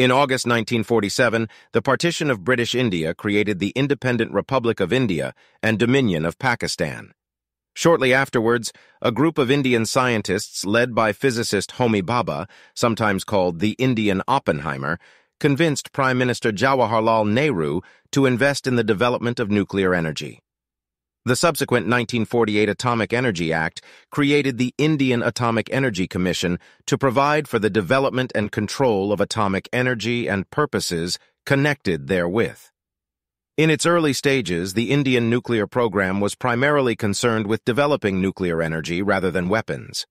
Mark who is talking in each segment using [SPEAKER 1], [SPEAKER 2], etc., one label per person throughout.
[SPEAKER 1] In August 1947, the partition of British India created the Independent Republic of India and Dominion of Pakistan. Shortly afterwards, a group of Indian scientists led by physicist Homi Bhabha, sometimes called the Indian Oppenheimer, convinced Prime Minister Jawaharlal Nehru to invest in the development of nuclear energy. The subsequent 1948 Atomic Energy Act created the Indian Atomic Energy Commission to provide for the development and control of atomic energy and purposes connected therewith. In its early stages, the Indian nuclear program was primarily concerned with developing nuclear energy rather than weapons.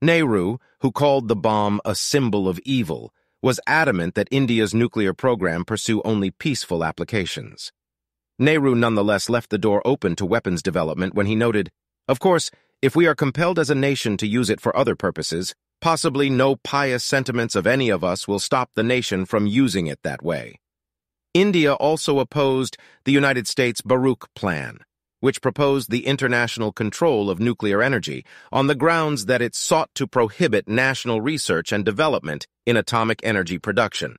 [SPEAKER 1] Nehru, who called the bomb a symbol of evil, was adamant that India's nuclear program pursue only peaceful applications. Nehru nonetheless left the door open to weapons development when he noted, Of course, if we are compelled as a nation to use it for other purposes, possibly no pious sentiments of any of us will stop the nation from using it that way. India also opposed the United States Baruch Plan, which proposed the international control of nuclear energy on the grounds that it sought to prohibit national research and development in atomic energy production.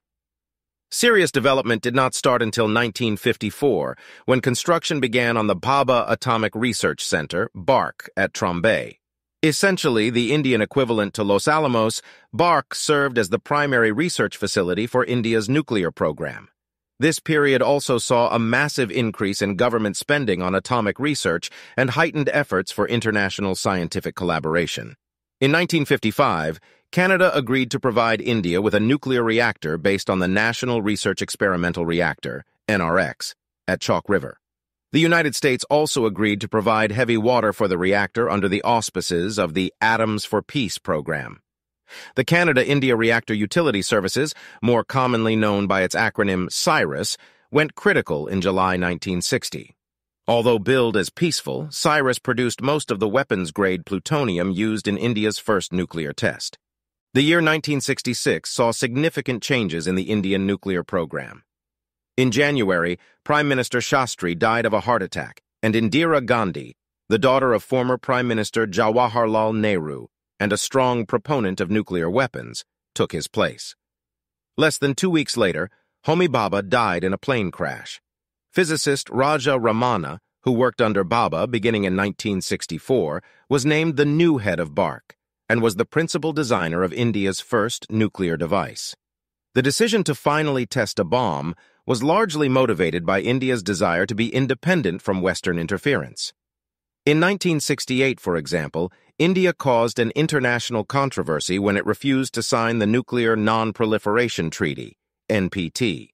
[SPEAKER 1] Serious development did not start until 1954, when construction began on the Bhabha Atomic Research Center, BARC, at Trombay. Essentially, the Indian equivalent to Los Alamos, BARC served as the primary research facility for India's nuclear program. This period also saw a massive increase in government spending on atomic research and heightened efforts for international scientific collaboration. In 1955, Canada agreed to provide India with a nuclear reactor based on the National Research Experimental Reactor, NRX, at Chalk River. The United States also agreed to provide heavy water for the reactor under the auspices of the Atoms for Peace program. The Canada-India Reactor Utility Services, more commonly known by its acronym CIRUS, went critical in July 1960. Although billed as peaceful, CIRUS produced most of the weapons-grade plutonium used in India's first nuclear test. The year 1966 saw significant changes in the Indian nuclear program. In January, Prime Minister Shastri died of a heart attack, and Indira Gandhi, the daughter of former Prime Minister Jawaharlal Nehru and a strong proponent of nuclear weapons, took his place. Less than two weeks later, Homi Bhabha died in a plane crash. Physicist Raja Ramanna, who worked under Bhabha beginning in 1964, was named the new head of BARC and was the principal designer of India's first nuclear device. The decision to finally test a bomb was largely motivated by India's desire to be independent from Western interference. In 1968, for example, India caused an international controversy when it refused to sign the Nuclear Non-Proliferation Treaty, NPT.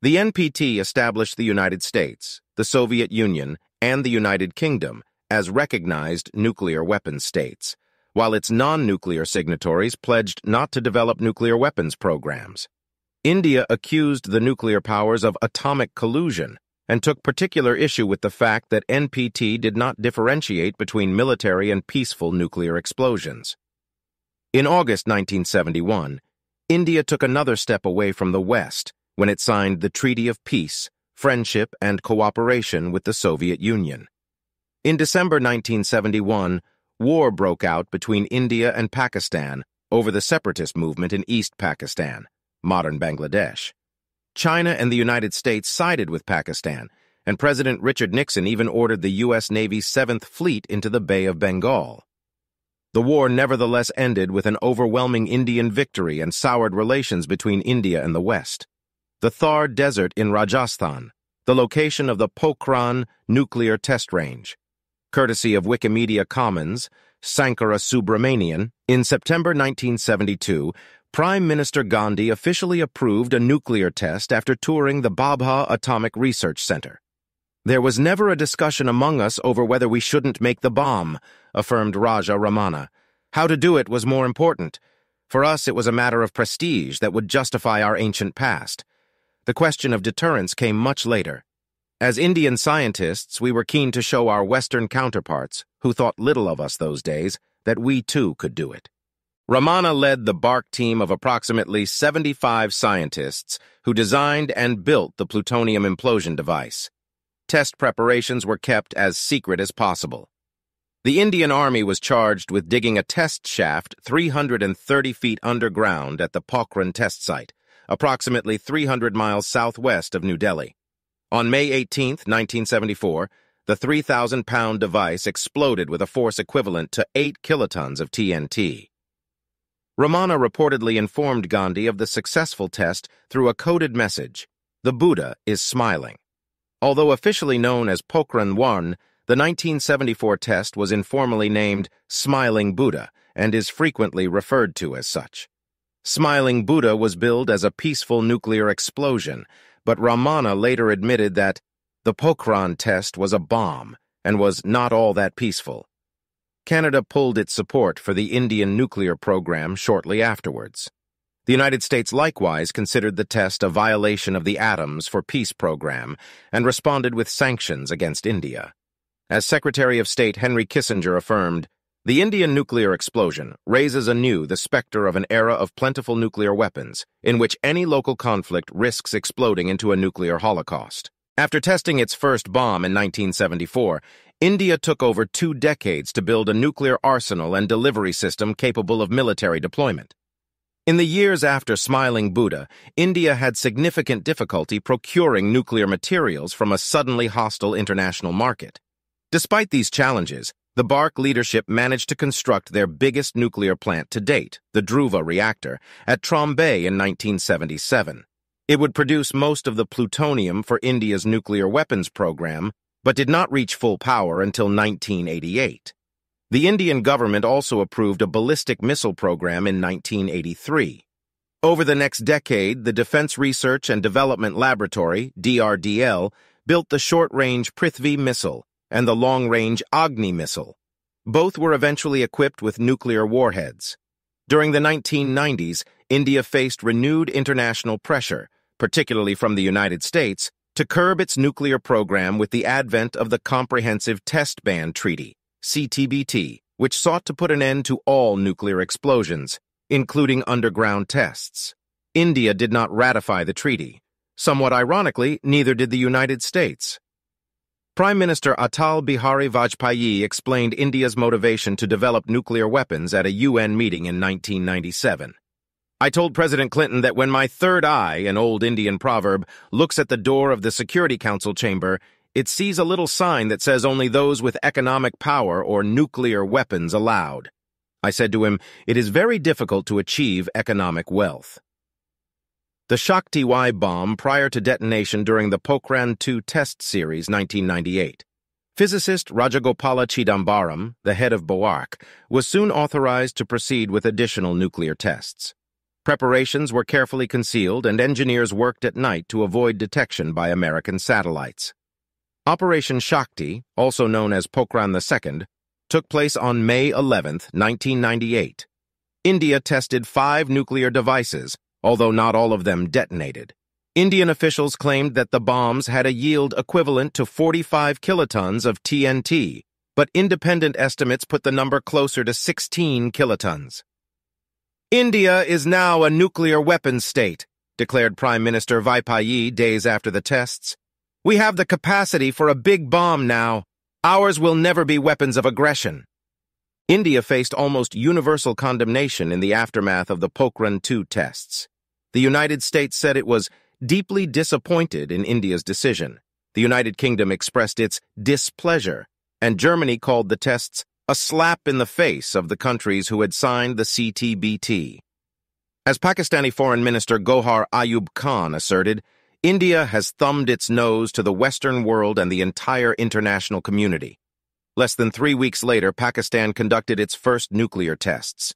[SPEAKER 1] The NPT established the United States, the Soviet Union, and the United Kingdom as recognized nuclear weapon states, while its non-nuclear signatories pledged not to develop nuclear weapons programs. India accused the nuclear powers of atomic collusion and took particular issue with the fact that NPT did not differentiate between military and peaceful nuclear explosions. In August 1971, India took another step away from the West when it signed the Treaty of Peace, Friendship, and Cooperation with the Soviet Union. In December 1971, war broke out between India and Pakistan over the separatist movement in East Pakistan, modern Bangladesh. China and the United States sided with Pakistan, and President Richard Nixon even ordered the U.S. Navy's Seventh Fleet into the Bay of Bengal. The war nevertheless ended with an overwhelming Indian victory and soured relations between India and the West. The Thar Desert in Rajasthan, the location of the Pokhran nuclear test range, courtesy of Wikimedia Commons, Sankara Subramanian, in September 1972, Prime Minister Gandhi officially approved a nuclear test after touring the Bhabha Atomic Research Center. There was never a discussion among us over whether we shouldn't make the bomb, affirmed Raja Ramanna. How to do it was more important. For us, it was a matter of prestige that would justify our ancient past. The question of deterrence came much later. As Indian scientists, we were keen to show our Western counterparts, who thought little of us those days, that we too could do it. Ramanna led the BARC team of approximately 75 scientists who designed and built the plutonium implosion device. Test preparations were kept as secret as possible. The Indian Army was charged with digging a test shaft 330 feet underground at the Pokhran test site, approximately 300 miles southwest of New Delhi. On May 18, 1974, the 3,000-pound device exploded with a force equivalent to 8 kilotons of TNT. Ramanna reportedly informed Gandhi of the successful test through a coded message. The Buddha is smiling. Although officially known as Pokhran 1, the 1974 test was informally named Smiling Buddha and is frequently referred to as such. Smiling Buddha was billed as a peaceful nuclear explosion, but Ramanna later admitted that the Pokhran test was a bomb and was not all that peaceful. Canada pulled its support for the Indian nuclear program shortly afterwards. The United States likewise considered the test a violation of the Atoms for Peace program and responded with sanctions against India. As Secretary of State Henry Kissinger affirmed, the Indian nuclear explosion raises anew the specter of an era of plentiful nuclear weapons, in which any local conflict risks exploding into a nuclear holocaust. After testing its first bomb in 1974, India took over two decades to build a nuclear arsenal and delivery system capable of military deployment. In the years after Smiling Buddha, India had significant difficulty procuring nuclear materials from a suddenly hostile international market. Despite these challenges, the BARC leadership managed to construct their biggest nuclear plant to date, the Dhruva reactor, at Trombay in 1977. It would produce most of the plutonium for India's nuclear weapons program, but did not reach full power until 1988. The Indian government also approved a ballistic missile program in 1983. Over the next decade, the Defense Research and Development Laboratory, DRDL, built the short-range Prithvi missile, and the long-range Agni missile. Both were eventually equipped with nuclear warheads. During the 1990s, India faced renewed international pressure, particularly from the United States, to curb its nuclear program with the advent of the Comprehensive Test Ban Treaty, CTBT, which sought to put an end to all nuclear explosions, including underground tests. India did not ratify the treaty. Somewhat ironically, neither did the United States. Prime Minister Atal Bihari Vajpayee explained India's motivation to develop nuclear weapons at a UN meeting in 1997. I told President Clinton that when my third eye, an old Indian proverb, looks at the door of the Security Council chamber, it sees a little sign that says only those with economic power or nuclear weapons allowed. I said to him, it is very difficult to achieve economic wealth. The Shakti Y bomb prior to detonation during the Pokhran 2 test series 1998. Physicist Rajagopala Chidambaram, the head of BARC, was soon authorized to proceed with additional nuclear tests. Preparations were carefully concealed and engineers worked at night to avoid detection by American satellites. Operation Shakti, also known as Pokhran II, took place on May 11, 1998. India tested five nuclear devices, although not all of them detonated. Indian officials claimed that the bombs had a yield equivalent to 45 kilotons of TNT, but independent estimates put the number closer to 16 kilotons. India is now a nuclear weapons state, declared Prime Minister Vajpayee days after the tests. We have the capacity for a big bomb now. Ours will never be weapons of aggression. India faced almost universal condemnation in the aftermath of the Pokhran 2 tests. The United States said it was deeply disappointed in India's decision. The United Kingdom expressed its displeasure, and Germany called the tests a slap in the face of the countries who had signed the CTBT. As Pakistani Foreign Minister Gohar Ayub Khan asserted, India has thumbed its nose to the Western world and the entire international community. Less than three weeks later, Pakistan conducted its first nuclear tests.